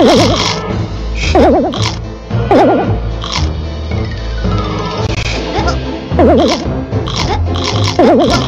Oh, my God.